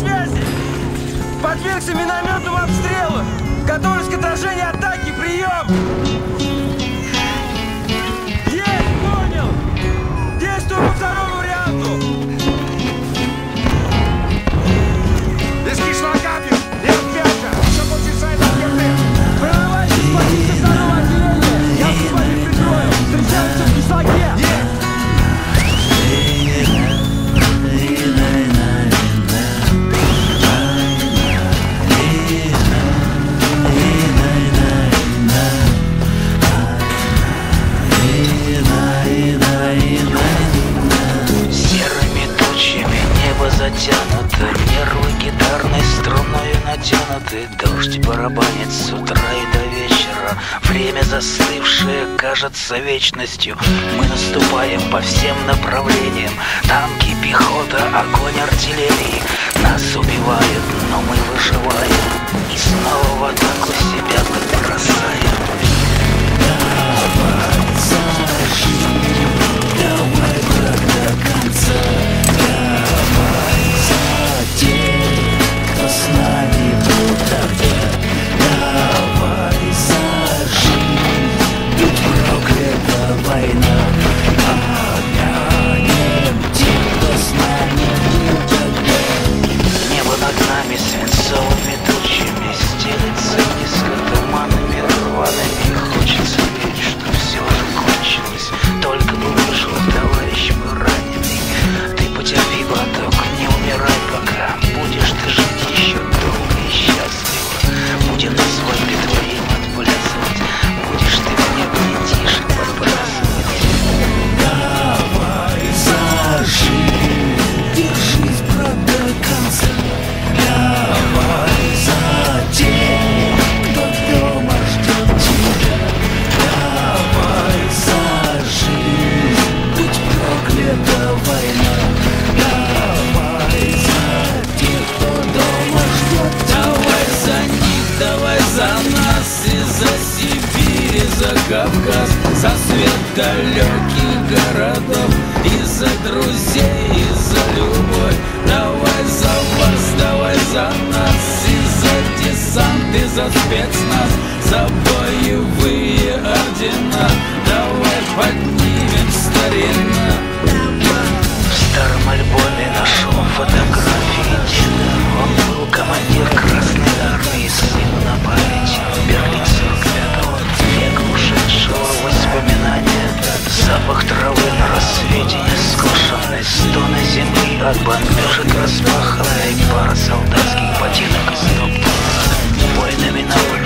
связи! Подвергся минометному обстрелу! Готовлюсь к отражению атаки! Прием! Небо затянуто Нервы гитарной струною натянуты Дождь барабанит с утра и до вечера. Время застывшее кажется вечностью. Мы наступаем по всем направлениям. Танки, пехота, огонь артиллерии. Нас убивают, но мы выживаем. И снова в атаку Кавказ, за свет далеких городов. И за друзей, и за любовь. Давай за вас, давай за нас. И за десант, и за спецназ. За боевые ордена. Давай поднимем сто на земле от бомбежек распахла И пара солдатских ботинок из топ Войнами на улице